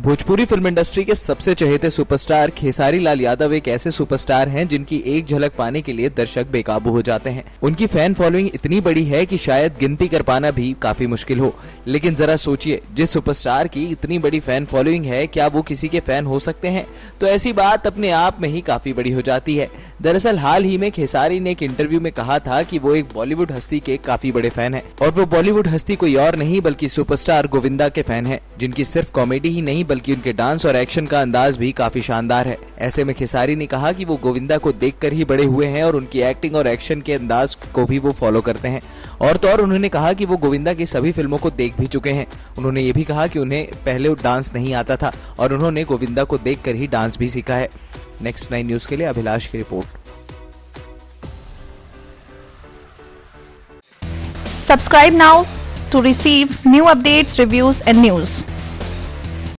Bhojpuri film industry के सबसे चहेते सुपरस्टार खेसारी लाल यादव एक ऐसे सुपरस्टार हैं जिनकी एक झलक पाने के लिए दर्शक बेकाबू हो जाते हैं। उनकी फ़ैन फॉलोइंग इतनी बड़ी है कि शायद गिनती कर पाना भी काफ़ी मुश्किल हो। लेकिन जरा सोचिए, जिस सुपरस्टार की इतनी बड़ी फ़ैन फॉलोइंग है, क्या वो किसी के फ़ैन हो सकते हैं? तो ऐसी बात अपने आप में ही काफ़ी बड़ी हो जाती है। दरअसल हाल ही में खेसारी ने एक इंटरव्यू में कहा था कि वो एक बॉलीवुड हस्ती के काफ़ी बड़े फ़ैन हैं। और वो बॉलीवुड हस्ती कोई और नहीं, बल्कि सुपरस्टार गोविंदा के फ़ैन हैं, जिनकी सिर्फ़ कॉमेडी ही नहीं बल्कि उनके डांस और एक्शन का अंदाज भी काफ़ी शानदार है। ऐसे में खेसारी ने कहा कि वो गोविंदा को देखकर ही बड़े हुए हैं और उनकी एक्टिंग और एक्शन के अंदाज को भी वो फॉलो करते हैं। और तो और उन्होंने कहा कि वो गोविंदा की सभी फ़िल्मों को देख भी चुके हैं। उन्होंने ये भी कहा कि उन्हें पहले डांस नहीं आता था और उन्होंने गोविंदा को देख ही डांस भी सीखा है। नेक्स्ट नाइन न्यूज़ के लिए अभिलाष की रिपोर्ट। Subscribe now to receive new updates, reviews and news.